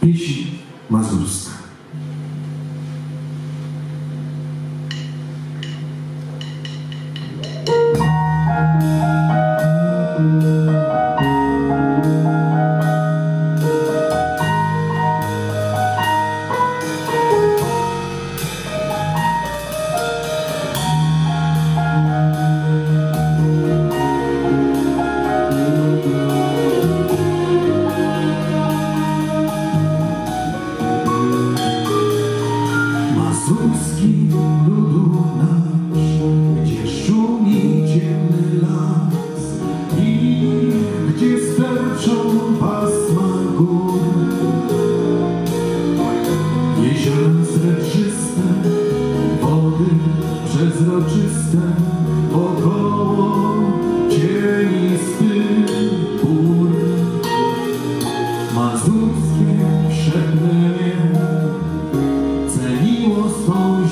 peixe, mas busca.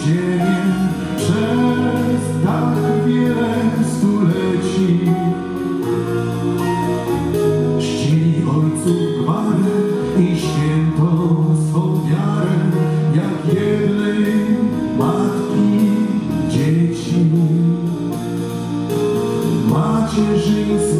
ziemię przez tak wiele stuleci. Czcili ojców gwarę i świętą swą wiarę, jak jednej matki dzieci. Macierzyńskie